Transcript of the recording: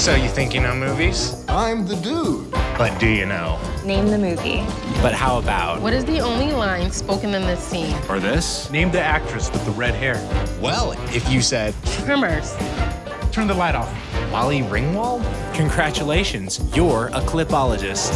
So you think you know movies? I'm the dude. But do you know? Name the movie. But how about? What is the only line spoken in this scene? Or this? Name the actress with the red hair. Well, if you said Tremors. Turn the light off. Molly Ringwald, Congratulations, you're a clipologist.